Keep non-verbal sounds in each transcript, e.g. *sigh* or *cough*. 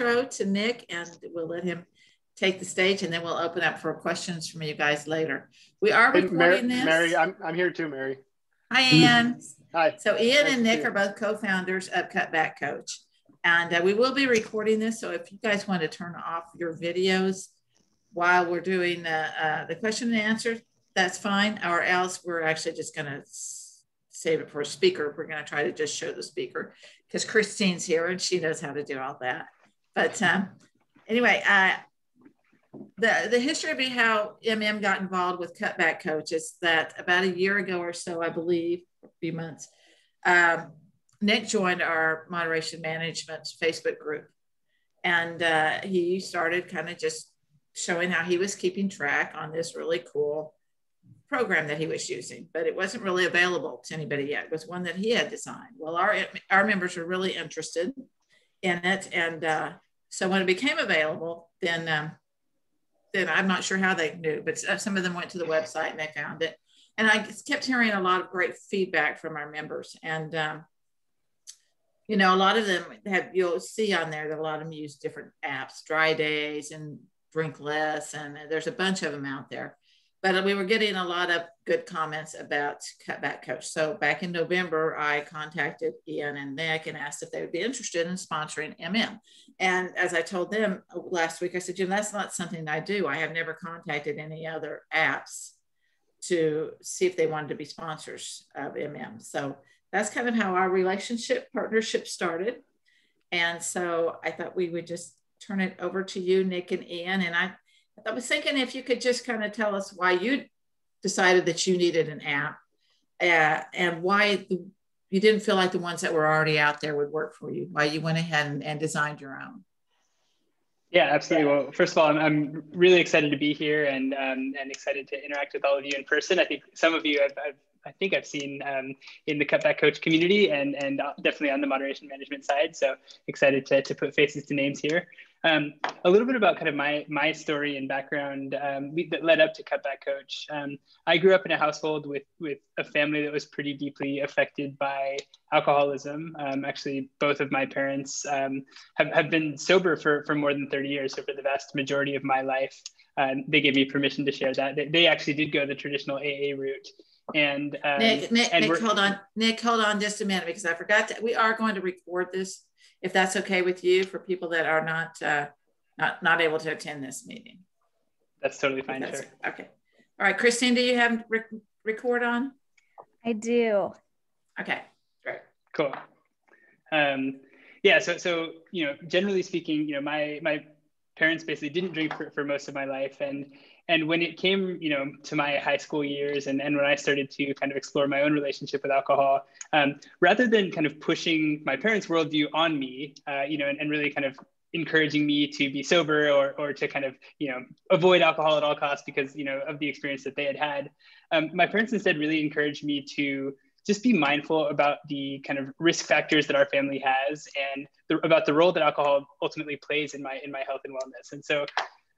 intro to Nick and we'll let him take the stage and then we'll open up for questions from you guys later. We are recording Mary, this. Mary, I'm, I'm here too, Mary. Hi, Ian. *laughs* Hi. So Ian Nice and Nick are both co-founders of Cutback Coach. And uh, we will be recording this. So if you guys want to turn off your videos while we're doing the, uh, the question and answer, that's fine. Or else we're actually just going to save it for a speaker. We're going to try to just show the speaker because Christine's here and she knows how to do all that. But um, anyway, uh, the, the history of how MM got involved with Cutback Coach is that about a year ago or so, I believe, a few months, um, Nick joined our moderation management Facebook group. And uh, he started kind of just showing how he was keeping track on this really cool program that he was using, but it wasn't really available to anybody yet. It was one that he had designed. Well, our, our members were really interested in it. And uh, so when it became available, then um, then I'm not sure how they knew, but some of them went to the website and they found it. And I kept hearing a lot of great feedback from our members. And, um, you know, a lot of them have, you'll see on there that a lot of them use different apps, Dry Days and Drink Less. And there's a bunch of them out there but we were getting a lot of good comments about Cutback Coach. So back in November, I contacted Ian and Nick and asked if they would be interested in sponsoring MM. And as I told them last week, I said, Jim, that's not something I do. I have never contacted any other apps to see if they wanted to be sponsors of MM. So that's kind of how our relationship partnership started. And so I thought we would just turn it over to you, Nick and Ian. And I I was thinking if you could just kind of tell us why you decided that you needed an app uh, and why you didn't feel like the ones that were already out there would work for you, why you went ahead and, and designed your own. Yeah, absolutely. Well, first of all, I'm, I'm really excited to be here and um, and excited to interact with all of you in person. I think some of you I've, I've I think I've seen um, in the cutback coach community and and definitely on the moderation management side. So excited to, to put faces to names here. Um, a little bit about kind of my my story and background um, that led up to Cutback Coach. Um, I grew up in a household with with a family that was pretty deeply affected by alcoholism. Um, actually, both of my parents um, have, have been sober for, for more than 30 years. So for the vast majority of my life, um, they gave me permission to share that. They, they, actually did go the traditional AA route. And Nick, Nick, and Nick hold on, Nick, hold on just a minute because I forgot to, we are going to record this if that's okay with you for people that are not uh, not not able to attend this meeting. That's totally fine. That's, sure. Okay. All right, Christine, do you have rec record on? I do. Okay, great. Cool. Um, yeah. So so you know, generally speaking, you know, my my parents basically didn't drink for, for most of my life, and and when it came you know to my high school years and, and when i started to kind of explore my own relationship with alcohol um, rather than kind of pushing my parents worldview on me uh, you know and, and, really kind of encouraging me to be sober or, or to kind of you know avoid alcohol at all costs because you know of the experience that they had had um, my parents instead really encouraged me to just be mindful about the kind of risk factors that our family has and the, about the role that alcohol ultimately plays in my in my health and wellness. And so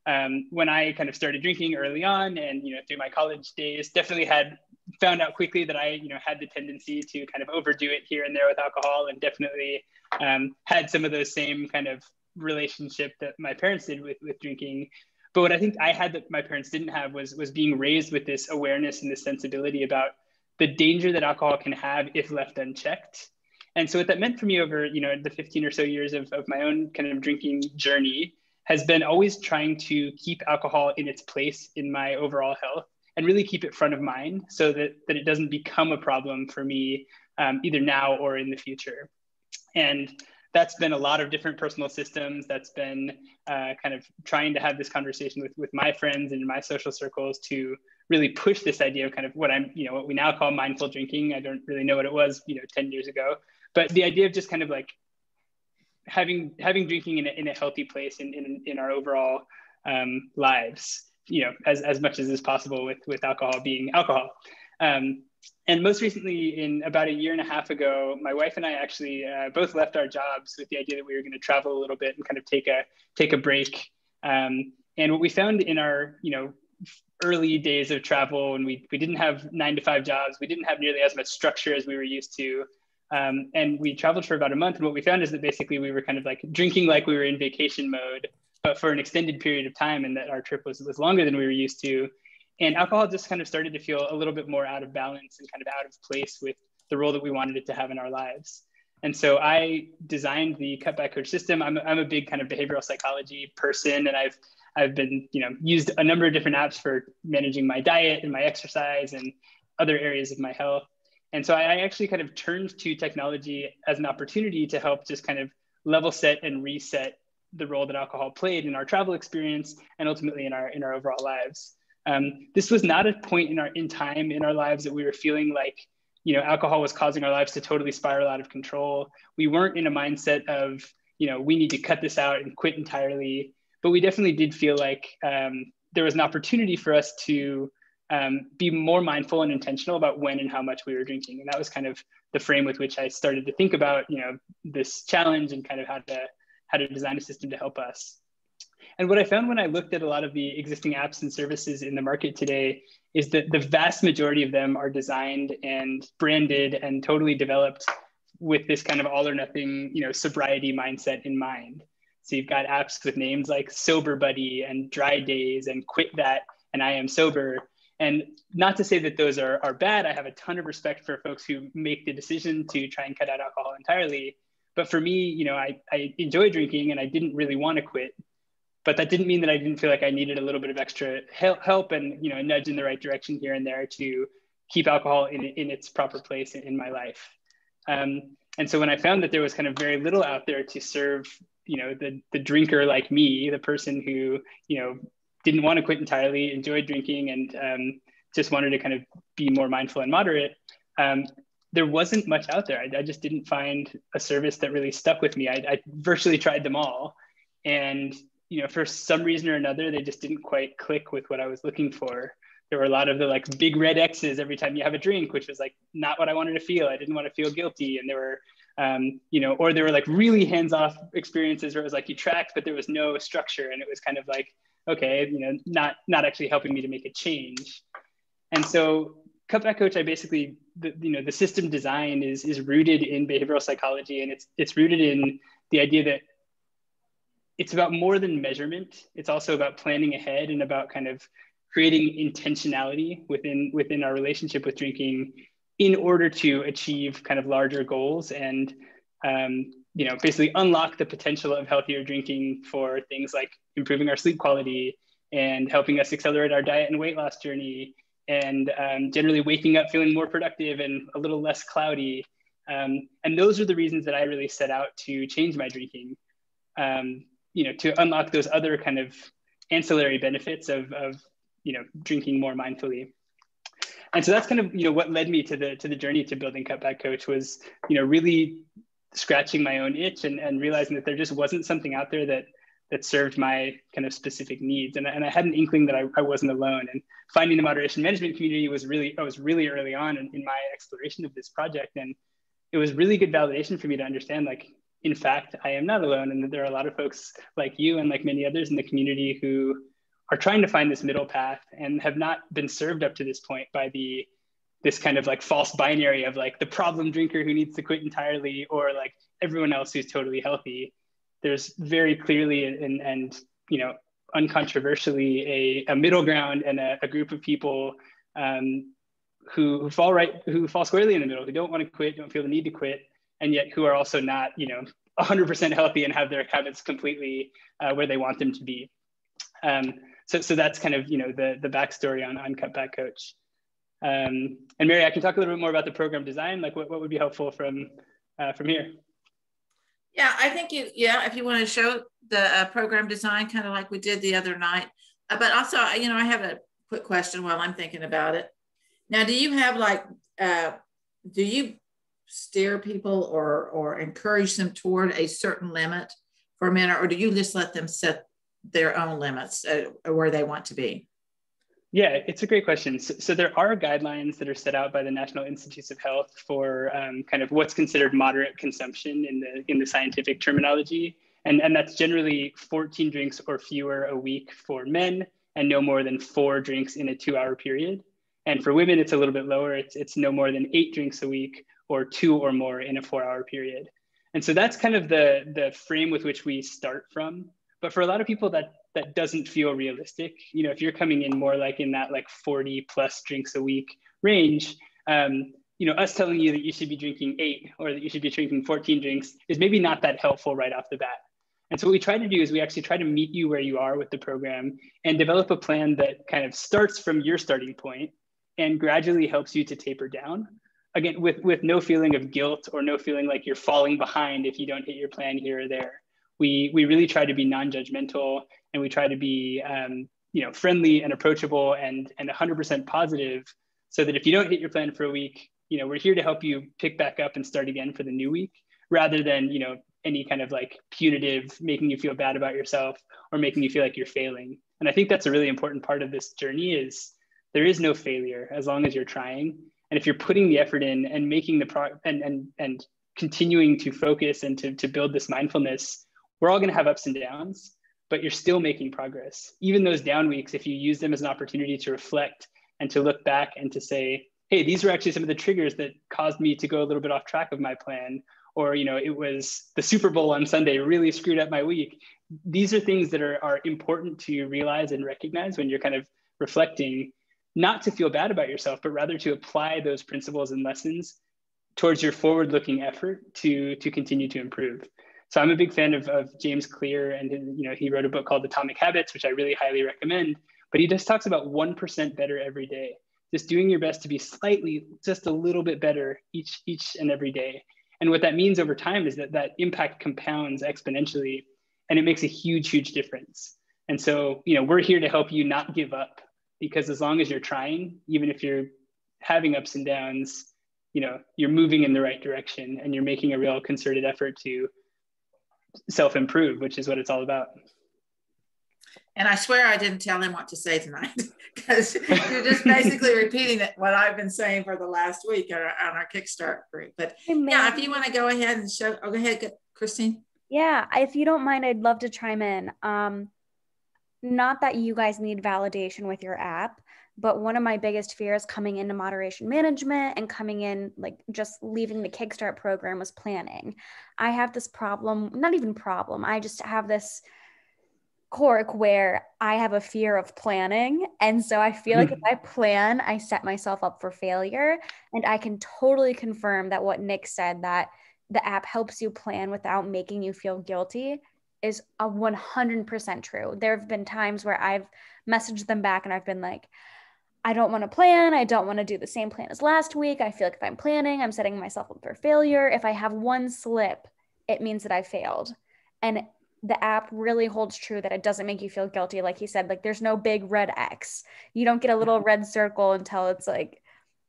um, when I kind of started drinking early on and, you know, through my college days, definitely had found out quickly that I, you know, had the tendency to kind of overdo it here and there with alcohol and definitely um, had some of those same kind of relationship that my parents did with, with drinking. But what I think I had that my parents didn't have was, was being raised with this awareness and this sensibility about the danger that alcohol can have if left unchecked. And so what that meant for me over, you know, the 15 or so years of, of my own kind of drinking journey has been always trying to keep alcohol in its place in my overall health and really keep it front of mind so that, that it doesn't become a problem for me um, either now or in the future. And that's been a lot of different personal systems. That's been uh, kind of trying to have this conversation with, with my friends and in my social circles to really push this idea of kind of what I'm, you know, what we now call mindful drinking. I don't really know what it was, you know, 10 years ago, but the idea of just kind of like having having drinking in a, in a healthy place in, in, in our overall um, lives you know as, as much as is possible with with alcohol being alcohol. Um, and most recently in about a year and a half ago my wife and i actually uh, both left our jobs with the idea that we were going to travel a little bit and kind of take a take a break. Um, and what we found in our you know early days of travel and we, we didn't have nine to five jobs we didn't have nearly as much structure as we were used to Um, and we traveled for about a month. And what we found is that basically we were kind of like drinking like we were in vacation mode, but for an extended period of time, and that our trip was, was longer than we were used to. And alcohol just kind of started to feel a little bit more out of balance and kind of out of place with the role that we wanted it to have in our lives. And so I designed the cutback coach system. I'm, I'm a big kind of behavioral psychology person, and I've I've been you know used a number of different apps for managing my diet and my exercise and other areas of my health. And so I actually kind of turned to technology as an opportunity to help just kind of level set and reset the role that alcohol played in our travel experience and ultimately in our in our overall lives. Um, this was not a point in our in time in our lives that we were feeling like you know alcohol was causing our lives to totally spiral out of control. We weren't in a mindset of you know we need to cut this out and quit entirely, but we definitely did feel like um, there was an opportunity for us to um, be more mindful and intentional about when and how much we were drinking. And that was kind of the frame with which I started to think about, you know, this challenge and kind of how to how to design a system to help us. And what I found when I looked at a lot of the existing apps and services in the market today is that the vast majority of them are designed and branded and totally developed with this kind of all or nothing, you know, sobriety mindset in mind. So you've got apps with names like Sober Buddy and Dry Days and Quit That and I Am Sober and not to say that those are, are bad. I have a ton of respect for folks who make the decision to try and cut out alcohol entirely. But for me, you know, I, I enjoy drinking and I didn't really want to quit. But that didn't mean that I didn't feel like I needed a little bit of extra help and, you know, a nudge in the right direction here and there to keep alcohol in, in its proper place in, my life. Um, and so when I found that there was kind of very little out there to serve, you know, the, the drinker like me, the person who, you know, didn't want to quit entirely, enjoyed drinking, and um, just wanted to kind of be more mindful and moderate. Um, there wasn't much out there. I, I, just didn't find a service that really stuck with me. I, I, virtually tried them all, and you know, for some reason or another, they just didn't quite click with what I was looking for. There were a lot of the like big red X's every time you have a drink, which was like not what I wanted to feel. I didn't want to feel guilty, and there were um, you know, or there were like really hands-off experiences where it was like you tracked, but there was no structure, and it was kind of like okay, you know, not not actually helping me to make a change. And so cutback coach, I basically, the, you know, the system design is is rooted in behavioral psychology, and it's it's rooted in the idea that it's about more than measurement. It's also about planning ahead and about kind of creating intentionality within within our relationship with drinking in order to achieve kind of larger goals and um, you know, basically unlock the potential of healthier drinking for things like improving our sleep quality and helping us accelerate our diet and weight loss journey and um, generally waking up feeling more productive and a little less cloudy. Um, and those are the reasons that I really set out to change my drinking, um, you know, to unlock those other kind of ancillary benefits of, of, you know, drinking more mindfully. And so that's kind of, you know, what led me to the, to the journey to building Cutback Coach was, you know, really scratching my own itch and, and realizing that there just wasn't something out there that that served my kind of specific needs. And, and I had an inkling that I, I wasn't alone. And finding the moderation management community was really, I was really early on in, in my exploration of this project. And it was really good validation for me to understand like, in fact, I am not alone. And that there are a lot of folks like you and like many others in the community who are trying to find this middle path and have not been served up to this point by the this kind of like false binary of like the problem drinker who needs to quit entirely or like everyone else who's totally healthy. There's very clearly and and you know uncontroversially a, a middle ground and a, a group of people um, who, who fall right who fall squarely in the middle who don't want to quit don't feel the need to quit and yet who are also not you know 100% healthy and have their habits completely uh, where they want them to be. Um, so, so that's kind of you know the the backstory on on cutback coach um, and Mary, I can talk a little bit more about the program design. Like, what, what would be helpful from uh, from here? Yeah, I think you. Yeah, if you want to show the uh, program design, kind of like we did the other night. Uh, but also, you know, I have a quick question while I'm thinking about it. Now, do you have like, uh, do you steer people or or encourage them toward a certain limit for a minute, or do you just let them set their own limits uh, where they want to be? Yeah, it's a great question. So, so, there are guidelines that are set out by the National Institutes of Health for um, kind of what's considered moderate consumption in the in the scientific terminology, and and that's generally 14 drinks or fewer a week for men, and no more than four drinks in a two-hour period. And for women, it's a little bit lower. It's it's no more than eight drinks a week or two or more in a four hour period. And so that's kind of the, the frame with which we start from. But for a lot of people that that doesn't feel realistic, you know, if you're coming in more like in that like 40 plus drinks a week range, um, you know, us telling you that you should be drinking eight or that you should be drinking 14 drinks is maybe not that helpful right off the bat. And so what we try to do is we actually try to meet you where you are with the program and develop a plan that kind of starts from your starting point and gradually helps you to taper down. Again, with, with no feeling of guilt or no feeling like you're falling behind if you don't hit your plan here or there. We, we really try to be non-judgmental and we try to be um, you know, friendly and approachable and, and 100% positive so that if you don't hit your plan for a week, you know, we're here to help you pick back up and start again for the new week rather than, you know, any kind of like punitive, making you feel bad about yourself or making you feel like you're failing. And I think that's a really important part of this journey is there is no failure as long as you're trying. And if you're putting the effort in and making the pro and and and continuing to focus and to, to build this mindfulness, we're all gonna have ups and downs, but you're still making progress. Even those down weeks, if you use them as an opportunity to reflect and to look back and to say, hey, these were actually some of the triggers that caused me to go a little bit off track of my plan. Or you know it was the super bowl on sunday really screwed up my week. These are things that are, are important to realize and recognize when you're kind of reflecting not to feel bad about yourself but rather to apply those principles and lessons towards your forward looking effort to to continue to improve so i'm a big fan of, of james clear and you know he wrote a book called atomic habits which i really highly recommend but he just talks about 1% better every day just doing your best to be slightly just a little bit better each each and every day and what that means over time is that that impact compounds exponentially and it makes a huge, huge difference. And so, you know, we're here to help you not give up because as long as you're trying, even if you're having ups and downs, you know, you're moving in the right direction and you're making a real concerted effort to self improve, which is what it's all about. And I swear I didn't tell him what to say tonight *laughs* because you're just basically repeating what I've been saying for the last week on our, on our Kickstart group. But yeah, if you want to go ahead and show, oh, go ahead, Christine. Yeah, if you don't mind, I'd love to chime in. Um, not that you guys need validation with your app, but one of my biggest fears coming into moderation management and coming in, like just leaving the Kickstart program was planning. I have this problem, not even problem, I just have this cork where I have a fear of planning. And so I feel like if hmm. I plan, I set myself up for failure. And I can totally confirm that what Nick said that the app helps you plan without making you feel guilty is a 100% true. There have been times where I've messaged them back and I've been like, I don't want to plan. I don't want to do the same plan as last week. I feel like if I'm planning, I'm setting myself up for failure. If I have one slip, it means that I failed. And the app really holds true that it doesn't make you feel guilty like he said like there's no big red x you don't get a little red circle until it's like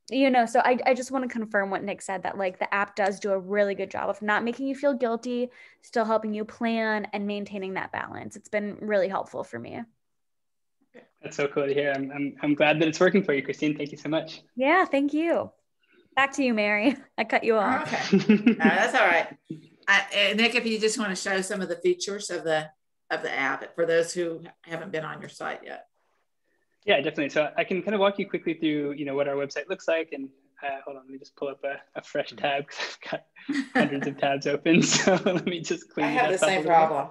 you know so I, I just want to confirm what nick said that like the app does do a really good job of not making you feel guilty still helping you plan and maintaining that balance it's been really helpful for me that's so cool to hear i'm, I'm, I'm glad that it's working for you christine thank you so much yeah thank you back to you mary *laughs* i cut you off okay *laughs* no, that's all right I, Nick, if you just want to show some of the features of the of the app for those who haven't been on your site yet. Yeah, definitely. So I can kind of walk you quickly through, you know, what our website looks like. And uh, hold on, let me just pull up a, a fresh tab because I've got *laughs* hundreds of tabs open. So let me just clean. I have the same problem.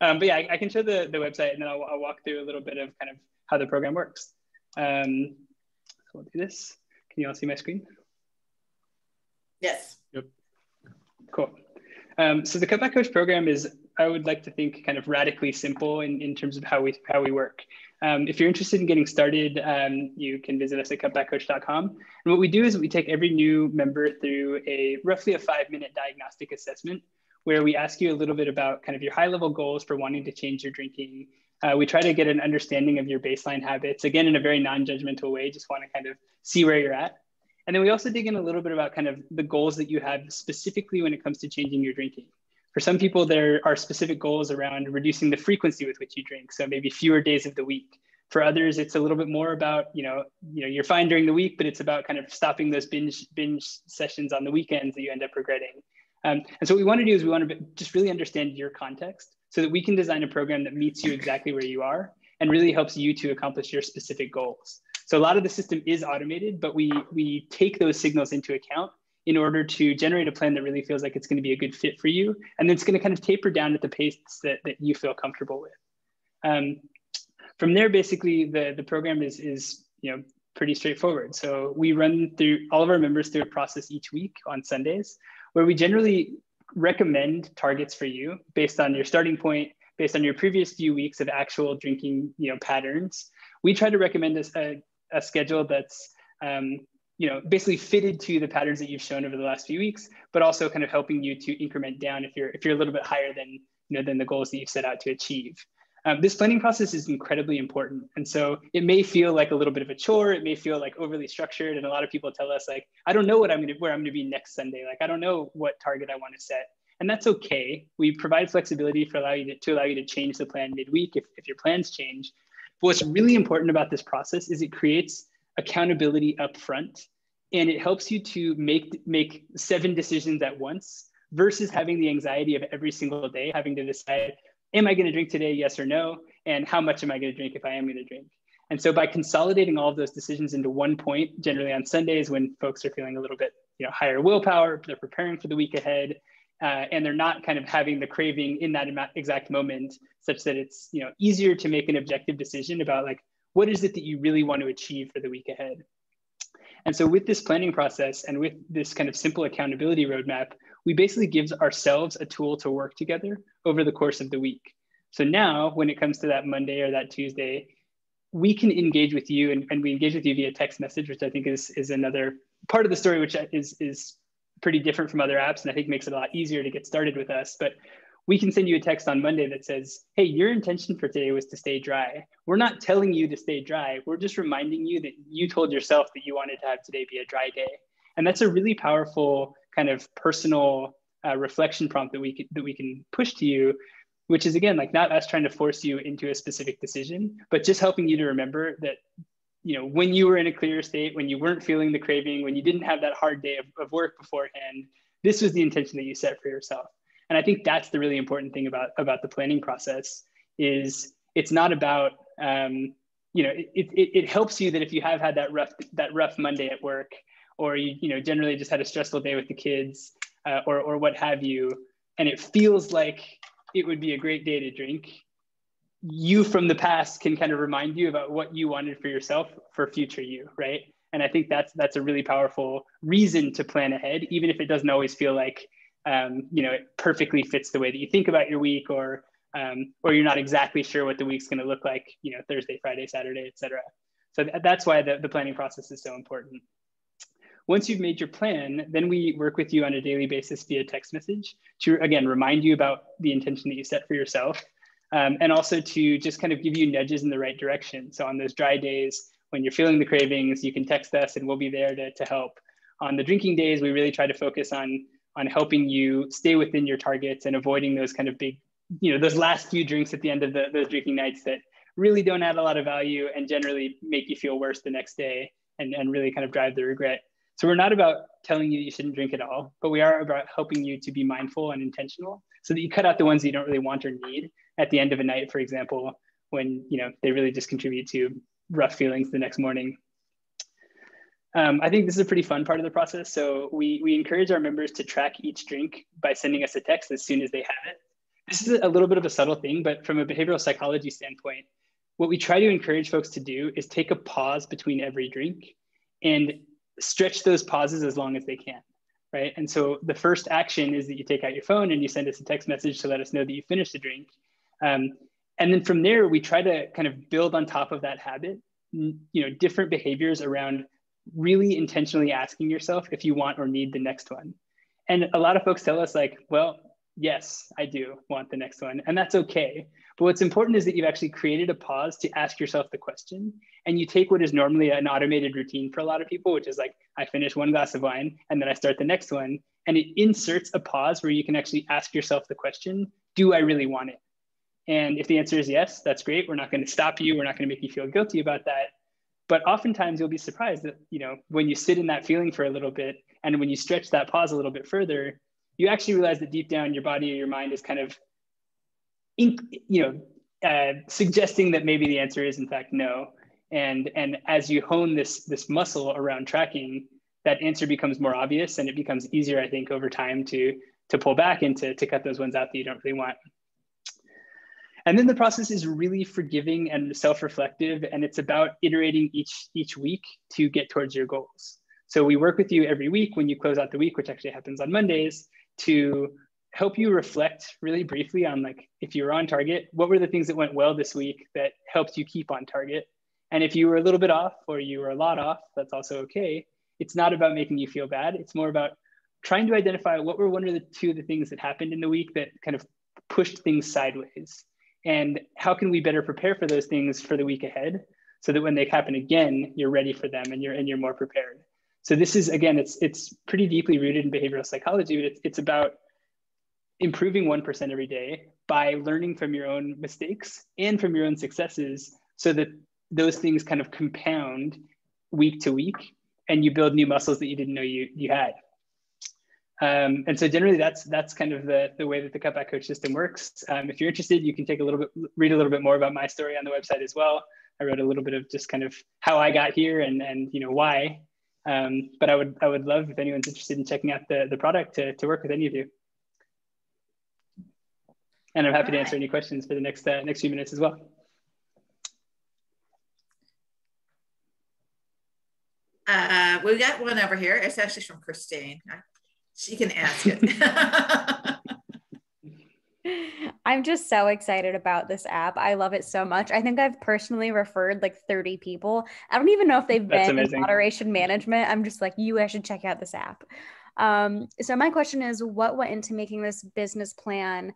Um, but yeah, I, I, can show the, the website and then I'll, I'll, walk through a little bit of kind of how the program works. Um, so we'll do this. Can you all see my screen? Yes. Yep. Cool. Um, so the Cutback Coach program is, I would like to think, kind of radically simple in, in terms of how we how we work. Um, if you're interested in getting started, um, you can visit us at cutbackcoach.com. And what we do is we take every new member through a roughly a five minute diagnostic assessment where we ask you a little bit about kind of your high level goals for wanting to change your drinking. Uh, we try to get an understanding of your baseline habits, again, in a very non judgmental way, just want to kind of see where you're at. And then we also dig in a little bit about kind of the goals that you have specifically when it comes to changing your drinking. For some people, there are specific goals around reducing the frequency with which you drink. So maybe fewer days of the week. For others, it's a little bit more about, you know, you know, you're fine during the week, but it's about kind of stopping those binge binge sessions on the weekends that you end up regretting. Um, and so what we want to do is we want to just really understand your context so that we can design a program that meets you exactly where you are and really helps you to accomplish your specific goals. So a lot of the system is automated, but we, we take those signals into account in order to generate a plan that really feels like it's going to be a good fit for you. And then it's going to kind of taper down at the pace that, that you feel comfortable with. Um, from there, basically, the, the program is, is you know, pretty straightforward. So we run through all of our members through a process each week on Sundays, where we generally recommend targets for you based on your starting point, based on your previous few weeks of actual drinking you know, patterns. We try to recommend a, a schedule that's um, you know, basically fitted to the patterns that you've shown over the last few weeks, but also kind of helping you to increment down if you're if you're a little bit higher than you know than the goals that you've set out to achieve. Um, this planning process is incredibly important. And so it may feel like a little bit of a chore. It may feel like overly structured. And a lot of people tell us like, I don't know what I'm to, where I'm going to be next Sunday. Like, I don't know what target I want to set. And that's okay. We provide flexibility for allow you to, to allow you to change the plan midweek if, if your plans change. But what's really important about this process is it creates accountability up front and it helps you to make, make seven decisions at once versus having the anxiety of every single day having to decide am I going to drink today? Yes or no? And how much am I going to drink if I am going to drink? And so by consolidating all of those decisions into one point, generally on Sundays when folks are feeling a little bit you know, higher willpower, they're preparing for the week ahead, uh, and they're not kind of having the craving in that exact moment, such that it's you know easier to make an objective decision about like what is it that you really want to achieve for the week ahead. And so with this planning process and with this kind of simple accountability roadmap, we basically give ourselves a tool to work together over the course of the week. So now when it comes to that Monday or that Tuesday, we can engage with you and, and we engage with you via text message, which I think is, is another part of the story, which is, is pretty different from other apps and I think makes it a lot easier to get started with us. But we can send you a text on Monday that says, hey, your intention for today was to stay dry. We're not telling you to stay dry. We're just reminding you that you told yourself that you wanted to have today be a dry day. And that's a really powerful kind of personal uh, reflection prompt that we can, that we can push to you, which is again like not us trying to force you into a specific decision, but just helping you to remember that you know when you were in a clear state, when you weren't feeling the craving, when you didn't have that hard day of, of work beforehand, this was the intention that you set for yourself. And I think that's the really important thing about about the planning process is it's not about um, you know it, it, it helps you that if you have had that rough that rough Monday at work or you, you know, generally just had a stressful day with the kids uh, or, or what have you, and it feels like it would be a great day to drink, you from the past can kind of remind you about what you wanted for yourself for future you, right? And I think that's that's a really powerful reason to plan ahead, even if it doesn't always feel like um, you know it perfectly fits the way that you think about your week, or um, or you're not exactly sure what the week's going to look like, you know, Thursday, Friday, Saturday, etc. So th- that's why the, the planning process is so important. Once you've made your plan, then we work with you on a daily basis via text message to, again, remind you about the intention that you set for yourself. Um, and also to just kind of give you nudges in the right direction. So on those dry days, when you're feeling the cravings, you can text us and we'll be there to, to help. On the drinking days, we really try to focus on, on helping you stay within your targets and avoiding those kind of big, you know, those last few drinks at the end of the, those drinking nights that really don't add a lot of value and generally make you feel worse the next day and, and really kind of drive the regret. So we're not about telling you you shouldn't drink at all, but we are about helping you to be mindful and intentional so that you cut out the ones that you don't really want or need at the end of a night, for example, when you know they really just contribute to rough feelings the next morning. Um, I think this is a pretty fun part of the process. So we, we encourage our members to track each drink by sending us a text as soon as they have it. This is a little bit of a subtle thing, but from a behavioral psychology standpoint, what we try to encourage folks to do is take a pause between every drink and stretch those pauses as long as they can, right? And so the first action is that you take out your phone and you send us a text message to let us know that you finished the drink. Um, and then from there, we try to kind of build on top of that habit, you know, different behaviors around really intentionally asking yourself if you want or need the next one. And a lot of folks tell us like, well, yes, I do want the next one. And that's okay. But what's important is that you've actually created a pause to ask yourself the question. And you take what is normally an automated routine for a lot of people, which is like, I finish one glass of wine and then I start the next one. And it inserts a pause where you can actually ask yourself the question, do I really want it? And if the answer is yes, that's great. We're not going to stop you. We're not going to make you feel guilty about that. But oftentimes you'll be surprised that, you know, when you sit in that feeling for a little bit and when you stretch that pause a little bit further, you actually realize that deep down your body or your mind is kind of, you know, uh, suggesting that maybe the answer is in fact no. And, and as you hone this, this muscle around tracking, that answer becomes more obvious and it becomes easier, I think, over time to, to pull back and to, to cut those ones out that you don't really want. And then the process is really forgiving and self-reflective, and it's about iterating each, each week to get towards your goals. So we work with you every week when you close out the week, which actually happens on Mondays, to help you reflect really briefly on like if you were on target, what were the things that went well this week that helped you keep on target? And if you were a little bit off or you were a lot off, that's also okay. It's not about making you feel bad. It's more about trying to identify what were one or the two of the things that happened in the week that kind of pushed things sideways. And how can we better prepare for those things for the week ahead so that when they happen again, you're ready for them and you're and you're more prepared. So this is again, it's it's pretty deeply rooted in behavioral psychology, but it's it's about improving 1% every day by learning from your own mistakes and from your own successes so that those things kind of compound week to week and you build new muscles that you didn't know you, you had. Um, and so generally that's that's kind of the, the way that the cutback coach system works. Um, if you're interested, you can take a little bit, read a little bit more about my story on the website as well. I wrote a little bit of just kind of how I got here and, and you know, why. Um, but I would, I would love if anyone's interested in checking out the, the product to, to work with any of you. And I'm happy right. to answer any questions for the next, uh, next few minutes as well. Uh, we got one over here. It's actually from Christine. She can ask it. *laughs* I'm just so excited about this app. I love it so much. I think I've personally referred like 30 people. I don't even know if they've That's been amazing. in moderation management. I'm just like, you guys should check out this app. Um, so my question is, what went into making this business plan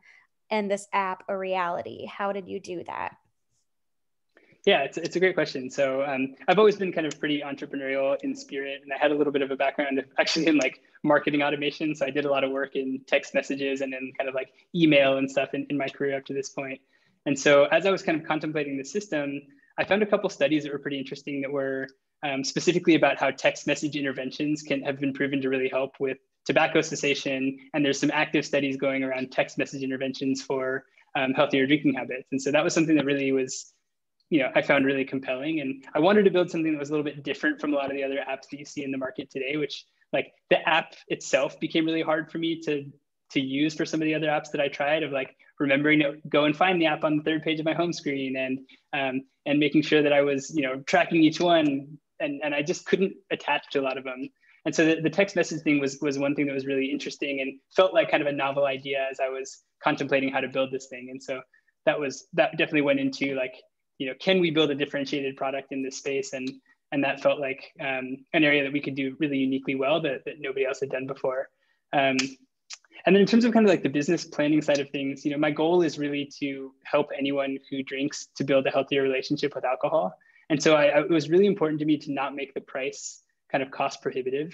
and this app a reality? How did you do that? Yeah, it's, it's a great question. So um, I've always been kind of pretty entrepreneurial in spirit, and I had a little bit of a background *laughs* actually in like marketing automation. So I did a lot of work in text messages and then kind of like email and stuff in, in my career up to this point. And so as I was kind of contemplating the system, I found a couple studies that were pretty interesting that were um, specifically about how text message interventions can have been proven to really help with tobacco cessation. And there's some active studies going around text message interventions for um, healthier drinking habits. And so that was something that really was you know, I found really compelling. And I wanted to build something that was a little bit different from a lot of the other apps that you see in the market today, which like the app itself became really hard for me to to use for some of the other apps that I tried of like remembering to go and find the app on the third page of my home screen and um, and making sure that I was, you know, tracking each one. And, and I just couldn't attach to a lot of them. And so the, the text message thing was, was one thing that was really interesting and felt like kind of a novel idea as I was contemplating how to build this thing. And so that was, that definitely went into like you know, can we build a differentiated product in this space? And and that felt like um, an area that we could do really uniquely well that, that nobody else had done before. Um, and then in terms of kind of like the business planning side of things, you know, my goal is really to help anyone who drinks to build a healthier relationship with alcohol. And so I, I, it was really important to me to not make the price kind of cost prohibitive.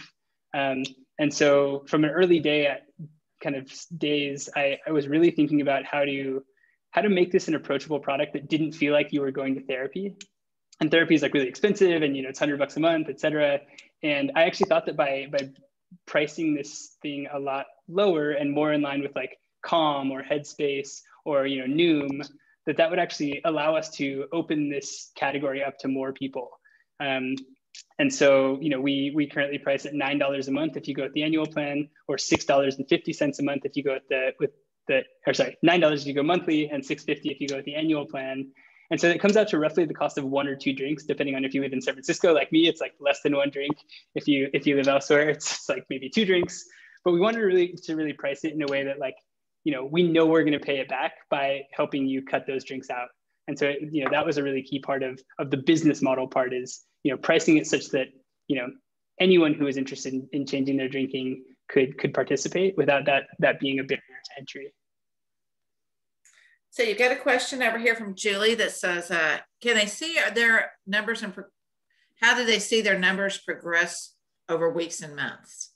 Um, and so from an early day kind of days, I, I was really thinking about how to how to make this an approachable product that didn't feel like you were going to therapy. And therapy is like really expensive and you know it's 100 bucks a month, et cetera. And I actually thought that by by pricing this thing a lot lower and more in line with like Calm or Headspace or you know Noom, that that would actually allow us to open this category up to more people. Um, and so, you know, we we currently price at nine dollars a month if you go with the annual plan, or six dollars and fifty cents a month if you go with the with the or sorry, nine dollars if you go monthly, and six fifty if you go with the annual plan. And so it comes out to roughly the cost of one or two drinks, depending on if you live in San Francisco, like me, it's like less than one drink. If you if you live elsewhere, it's like maybe two drinks. But we wanted to really to really price it in a way that like, you know, we know we're going to pay it back by helping you cut those drinks out. And so you know that was a really key part of of the business model part is you know pricing it such that you know anyone who is interested in, in changing their drinking could could participate without that that being a barrier to entry. So you got a question over here from Julie that says, uh, can they see their numbers and how do they see their numbers progress over weeks and months?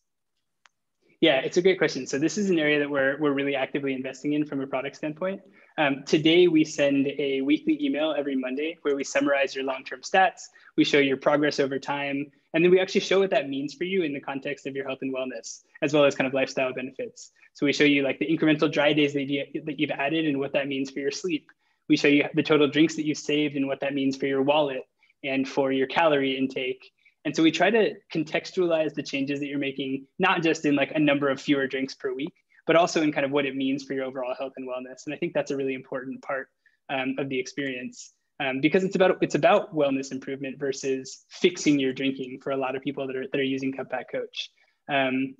Yeah, it's a great question. So this is an area that we're, we're really actively investing in from a product standpoint. Um, today, we send a weekly email every Monday where we summarize your long-term stats, we show your progress over time, and then we actually show what that means for you in the context of your health and wellness, as well as kind of lifestyle benefits. So we show you like the incremental dry days that, you, that you've added and what that means for your sleep. We show you the total drinks that you've saved and what that means for your wallet. and for your calorie intake. And so we try to contextualize the changes that you're making, not just in like a number of fewer drinks per week, but also in kind of what it means for your overall health and wellness. And I think that's a really important part um, of the experience um, because it's about it's about wellness improvement versus fixing your drinking for a lot of people that are that are using Cutback Coach. Um,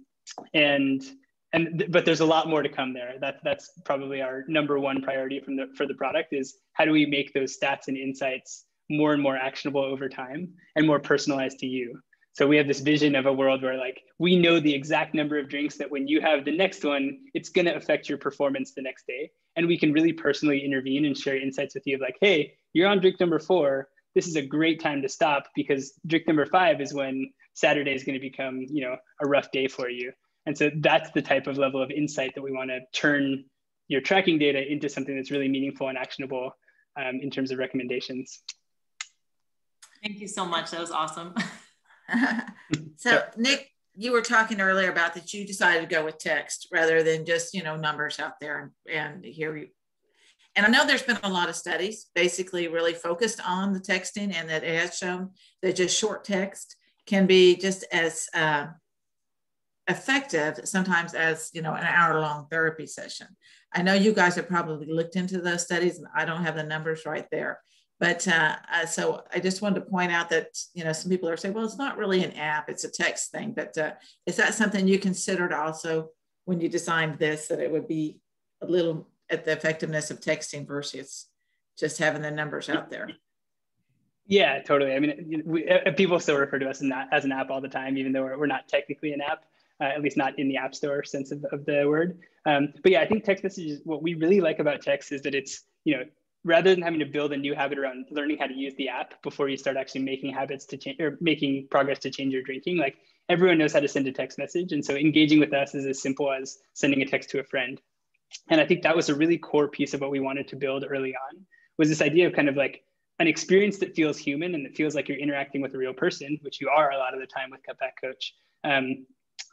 and and but there's a lot more to come there. That that's probably our number one priority from the for the product is how do we make those stats and insights more and more actionable over time and more personalized to you. So we have this vision of a world where like we know the exact number of drinks that when you have the next one, it's going to affect your performance the next day. And we can really personally intervene and share insights with you of like, hey, you're on drink number four. This is a great time to stop because drink number five is when Saturday is going to become, you know, a rough day for you. And so that's the type of level of insight that we want to turn your tracking data into something that's really meaningful and actionable um, in terms of recommendations. Thank you so much. That was awesome. *laughs* *laughs* so Nick, you were talking earlier about that you decided to go with text rather than just, you know, numbers out there and, and here you and I know there's been a lot of studies basically really focused on the texting and that it has shown that just short text can be just as uh, effective sometimes as you know an hour long therapy session. I know you guys have probably looked into those studies and i don't have the numbers right there but uh, uh, so i just wanted to point out that you know some people are saying well it's not really an app it's a text thing but uh, is that something you considered also when you designed this that it would be a little at the effectiveness of texting versus just having the numbers out there yeah, totally. I mean, we, uh, people still refer to us as an app all the time, even though we're, we're not technically an app uh, at least not in the App Store sense of, of the word. Um, but yeah, I think text messages, what we really like about text is that it's, you know, rather than having to build a new habit around learning how to use the app before you start actually making habits to change or making progress to change your drinking, like everyone knows how to send a text message. And so engaging with us is as simple as sending a text to a friend. And I think that was a really core piece of what we wanted to build early on was this idea of kind of like an experience that feels human and that feels like you're interacting with a real person, which you are a lot of the time with Cutback Coach. Um,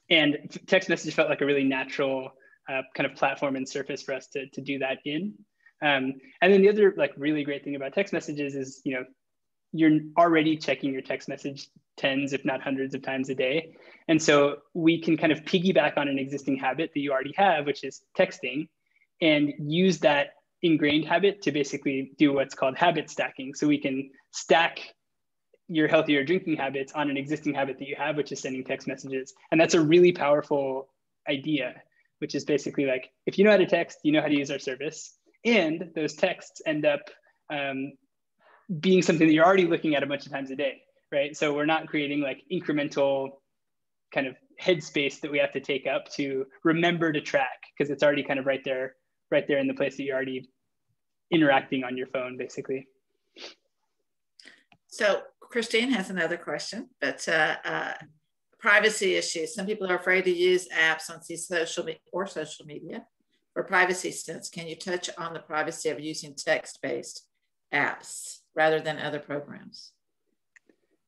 and text message felt like a really natural uh, kind of platform and surface for us to, to do that in. Um, and then the other like really great thing about text messages is, you know, you're already checking your text message tens, if not hundreds of times a day. And so we can kind of piggyback on an existing habit that you already have, which is texting, and use that ingrained habit to basically do what's called habit stacking. So we can stack your healthier drinking habits on an existing habit that you have, which is sending text messages. And that's a really powerful idea, which is basically like if you know how to text, you know how to use our service. And those texts end up um, being something that you're already looking at a bunch of times a day, right? So we're not creating like incremental kind of headspace that we have to take up to remember to track because it's already kind of right there, right there in the place that you're already interacting on your phone, basically. So Christine has another question, but uh, uh, privacy issues. Some people are afraid to use apps on social or social media for privacy stints. Can you touch on the privacy of using text-based apps rather than other programs?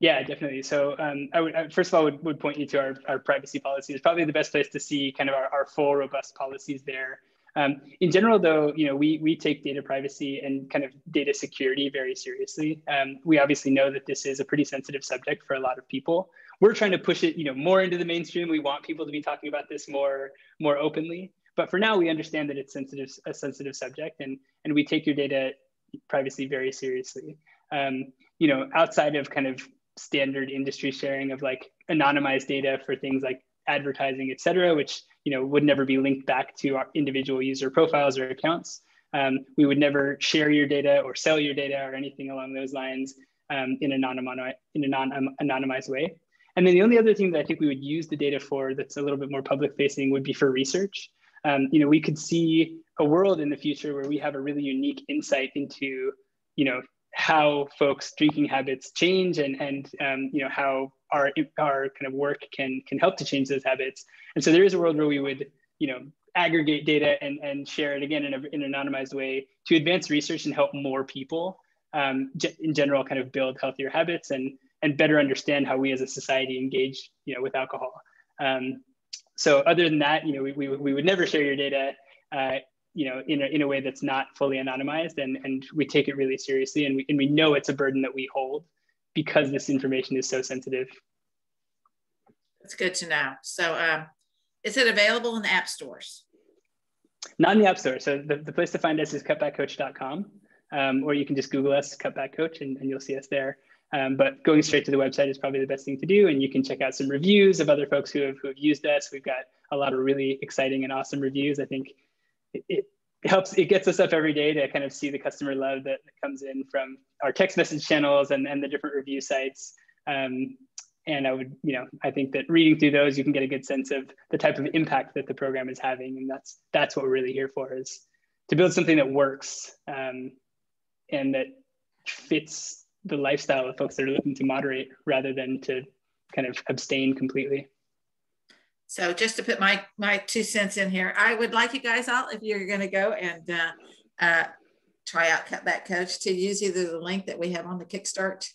Yeah, definitely. So um, I would, first of all, would, would point you to our, our privacy policy. It's probably the best place to see kind of our, our full robust policies there. Um, in general, though, you know, we, we take data privacy and kind of data security very seriously. Um, we obviously know that this is a pretty sensitive subject for a lot of people. We're trying to push it, you know, more into the mainstream. We want people to be talking about this more, more openly. But for now, we understand that it's sensitive, a sensitive subject, and and we take your data privacy very seriously. Um, you know, outside of kind of standard industry sharing of like anonymized data for things like advertising, et cetera, which you know would never be linked back to our individual user profiles or accounts. Um, we would never share your data or sell your data or anything along those lines um, in, a non-anonymized way. And then the only other thing that I think we would use the data for that's a little bit more public facing would be for research. Um, you know, we could see a world in the future where we have a really unique insight into, you know, how folks' drinking habits change and, and um, you know, how our, our kind of work can, can help to change those habits. And so there is a world where we would, you know, aggregate data and, and share it again in, a, in an anonymized way to advance research and help more people um, in general kind of build healthier habits and, and better understand how we as a society engage, you know, with alcohol. Um, so other than that, you know, we, we, we would never share your data, uh, you know, in a, in a way that's not fully anonymized and, and we take it really seriously and we, and we know it's a burden that we hold because this information is so sensitive. That's good to know. So um, is it available in the app stores? Not in the app store. So the, the place to find us is cutbackcoach.com, um, or you can just Google us, Cutback Coach, and, and you'll see us there. Um, but going straight to the website is probably the best thing to do. And you can check out some reviews of other folks who have, who have used us. We've got a lot of really exciting and awesome reviews. I think it, it helps, it gets us up every day to kind of see the customer love that, comes in from our text message channels and, and the different review sites. Um, and I would, you know, I think that reading through those, you can get a good sense of the type of impact that the program is having. And that's, that's what we're really here for is to build something that works um, and that fits the lifestyle of folks that are looking to moderate rather than to kind of abstain completely. So just to put my my two cents in here, I would like you guys all, if you're going to go and uh, uh, try out Cutback Coach, to use either the link that we have on the Kickstart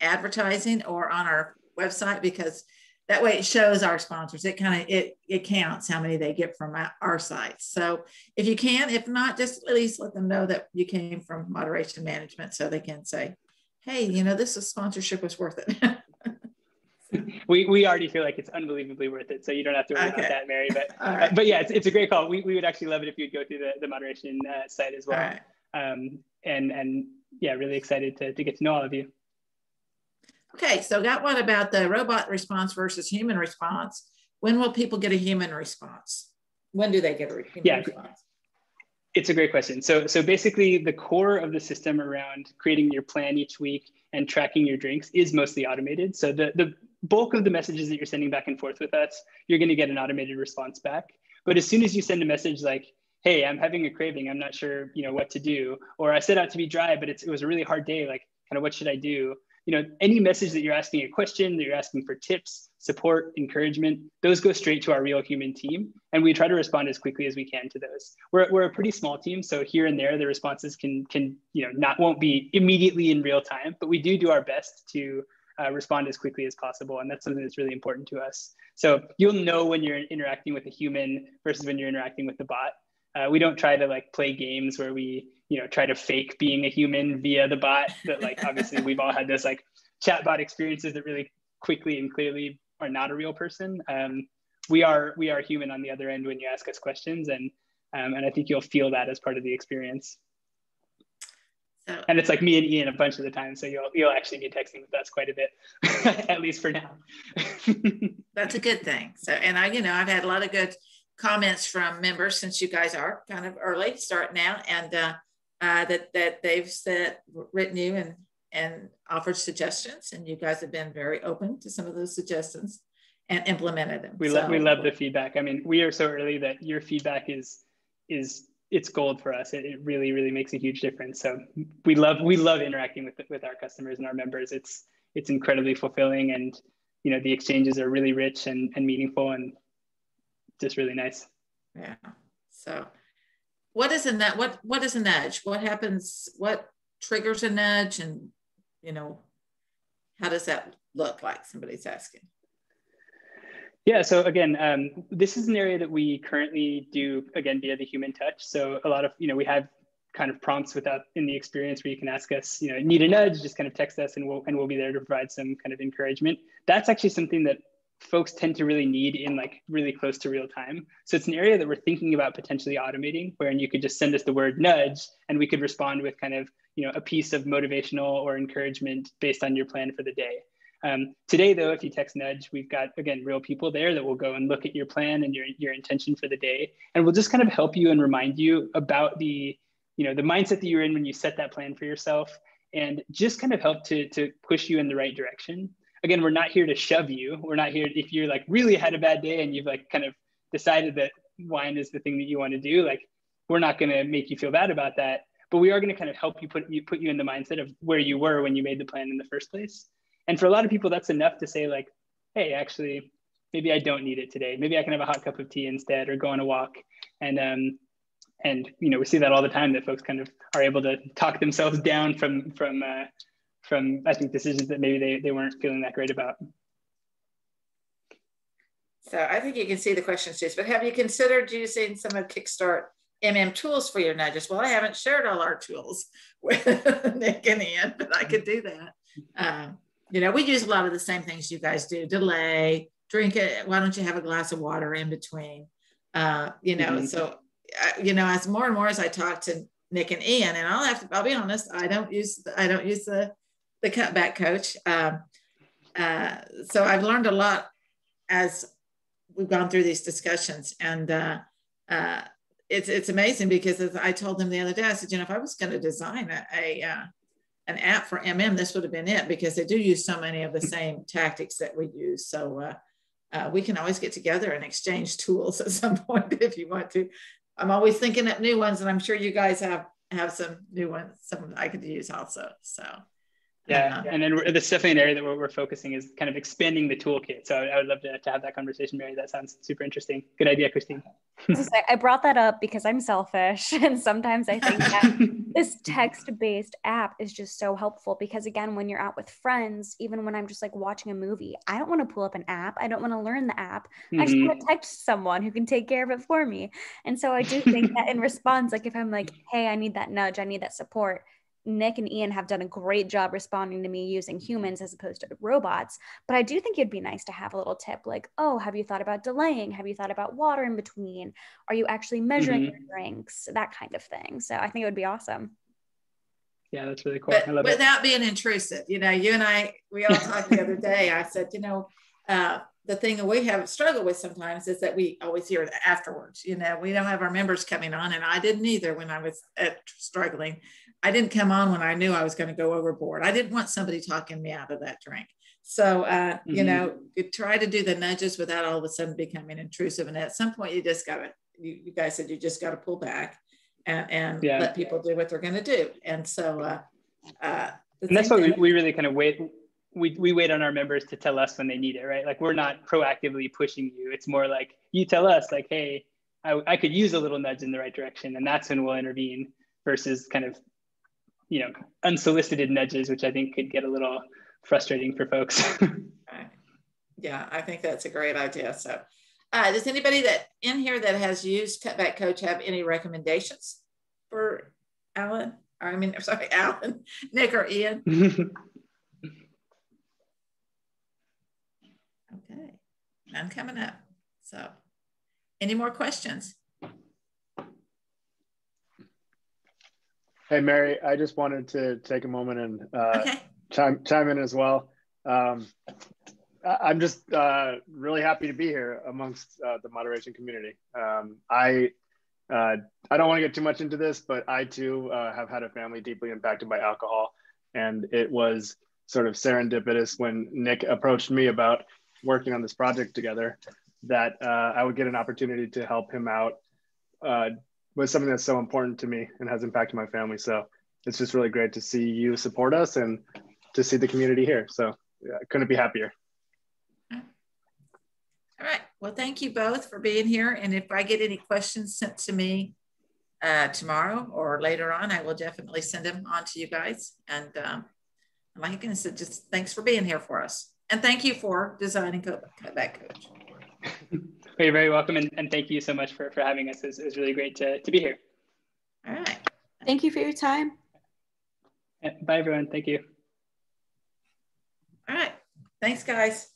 advertising or on our website because that way it shows our sponsors it kind of it it counts how many they get from our site so if you can if not just at least let them know that you came from moderation management so they can say hey you know this is sponsorship was worth it *laughs* we, we already feel like it's unbelievably worth it so you don't have to worry okay. about that mary but *laughs* right. uh, but yeah it's, it's a great call we, we would actually love it if you'd go through the, the moderation uh, site as well right. um, and and yeah really excited to, to get to know all of you Okay, so got one about the robot response versus human response. When will people get a human response? When do they get a human yeah, response? It's a great question. So, so basically, the core of the system around creating your plan each week and tracking your drinks is mostly automated. So the, the bulk of the messages that you're sending back and forth with us, you're going to get an automated response back. But as soon as you send a message like, "Hey, I'm having a craving. I'm not sure, you know, what to do," or "I set out to be dry, but it's it was a really hard day. Like, kind of, what should I do?" You know, any message that you're asking a question, that you're asking for tips, support, encouragement, those go straight to our real human team. And we try to respond as quickly as we can to those. We're, we're a pretty small team. So here and there, the responses can, can, you know, not, won't be immediately in real time, but we do do our best to uh, respond as quickly as possible. And that's something that's really important to us. So you'll know when you're interacting with a human versus when you're interacting with the bot. Uh, we don't try to like play games where we you know try to fake being a human via the bot but like *laughs* obviously we've all had those like chatbot experiences that really quickly and clearly are not a real person um, we are we are human on the other end when you ask us questions and um, and i think you'll feel that as part of the experience so, and it's like me and Ian a bunch of the time, so you'll you'll actually be texting with us quite a bit, *laughs* at least for now. That's a good thing. So, and I, you know, I've had a lot of good comments from members since you guys are kind of early, start now, and uh, uh, that that they've said written you and and offered suggestions, and you guys have been very open to some of those suggestions and implemented them. We so, love we love the feedback. I mean, we are so early that your feedback is is it's gold for us. It, it really really makes a huge difference. So we love we love interacting with with our customers and our members. It's it's incredibly fulfilling, and you know the exchanges are really rich and and meaningful, and just really nice. Yeah. So what is a nudge? What what is a nudge? What happens? What triggers a nudge? And you know, how does that look like? Somebody's asking. Yeah, so again, um, this is an area that we currently do again via the human touch. So a lot of you know we have kind of prompts without in the experience where you can ask us, you know, need a nudge, just kind of text us and we'll and we'll be there to provide some kind of encouragement. That's actually something that folks tend to really need in like really close to real time. So it's an area that we're thinking about potentially automating, wherein you could just send us the word nudge and we could respond with kind of you know a piece of motivational or encouragement based on your plan for the day. Um, today, though, if you text nudge, we've got again real people there that will go and look at your plan and your your intention for the day, and we'll just kind of help you and remind you about the you know the mindset that you're in when you set that plan for yourself, and just kind of help to to push you in the right direction again, we're not here to shove you. We're not here if you're like really had a bad day and you've like kind of decided that wine is the thing that you want to do. Like, we're not going to make you feel bad about that, but we are going to kind of help you put you put you in the mindset of where you were when you made the plan in the first place. And for a lot of people, that's enough to say like, hey, actually, maybe I don't need it today. Maybe I can have a hot cup of tea instead, or go on a walk. And um, and you know, we see that all the time that folks kind of are able to talk themselves down from from uh, from I think decisions that maybe they, they weren't feeling that great about. So I think you can see the questions, Jace, but have you considered using some of Kickstart MM tools for your nudges? Well, I haven't shared all our tools *laughs* with Nick and Ian, but I could do that. Um, you know, we use a lot of the same things you guys do. Delay, drink it. Why don't you have a glass of water in between? Uh, you know, mm-hmm. so uh, you know, as more and more as I talk to Nick and Ian, and I'll have to, I'll be honest, I don't use, I don't use the the cutback coach. Um, uh, so I've learned a lot as we've gone through these discussions, and uh, uh, it's it's amazing because as I told them the other day, I said, you know, if I was going to design a, a uh, an app for MM, this would have been it because they do use so many of the same tactics that we use. So uh, uh, we can always get together and exchange *laughs* tools at some point if you want to. I'm always thinking up new ones, and I'm sure you guys have have some new ones, some I could use also. So yeah, and then that's definitely an area that we're, we're, focusing is kind of expanding the toolkit. So I would love to, to have that conversation, Mary. That sounds super interesting. Good idea, Christine. I brought that up because I'm selfish, *laughs* and sometimes I think that *laughs* this text-based app is just so helpful because again, when you're out with friends, even when I'm just like watching a movie, I don't want to pull up an app. I don't want to learn the app. Mm-hmm. I just want to text someone who can take care of it for me. And so I do think that in *laughs* response, like if I'm like, hey, I need that nudge, I need that support Nick and Ian have done a great job responding to me using humans as opposed to robots. But I do think it'd be nice to have a little tip like, oh, have you thought about delaying? Have you thought about water in between? Are you actually measuring mm-hmm. your drinks? That kind of thing. So I think it would be awesome. Yeah, that's really cool. But without it. being intrusive, you know, you and I, we all talked the other day. I said, you know, uh, the thing that we have struggled with sometimes is that we always hear afterwards. You know, we don't have our members coming on, and I didn't either when I was at, struggling. I didn't come on when I knew I was going to go overboard. I didn't want somebody talking me out of that drink. So, uh, mm-hmm. you know, you try to do the nudges without all of a sudden becoming intrusive. And at some point, you just got to. You, you guys said you just got to pull back and, and yeah. let people do what they're going to do. And so, uh, uh, and that's what we, we really kind of wait we, we wait on our members to tell us when they need it, right? Like we're not proactively pushing you. It's more like you tell us like, hey, I, I could use a little nudge in the right direction. And that's when we'll intervene versus kind of, you know, unsolicited nudges, which I think could get a little frustrating for folks. *laughs* yeah, I think that's a great idea. So uh, does anybody that in here that has used Cutback Coach have any recommendations for Alan? I mean, sorry, *laughs* Alan, Nick or Ian? *laughs* none coming up. So any more questions? Hey, Mary, I just wanted to take a moment and uh, okay. chime, chime in as well. Um, I'm just uh, really happy to be here amongst uh, the moderation community. Um, I uh, I don't want to get too much into this, but I too uh, have had a family deeply impacted by alcohol, and it was sort of serendipitous when Nick approached me about working on this project together that uh, I would get an opportunity to help him out uh, with something that's so important to me and has impacted my family. So it's just really great to see you support us and to see the community here. So yeah, I couldn't be happier. All right. Well, thank you both for being here. And if I get any questions sent to me uh, tomorrow or later on, I will definitely send them on to you guys. And um, like I said, just thanks for being here for us. And thank you for designing Cutback Coach. *laughs* You're very welcome. And, and thank you so much for, for having us. It's, it's really great to, to be here. All right. Thank you for your time. Bye, everyone. Thank you. All right. Thanks, guys.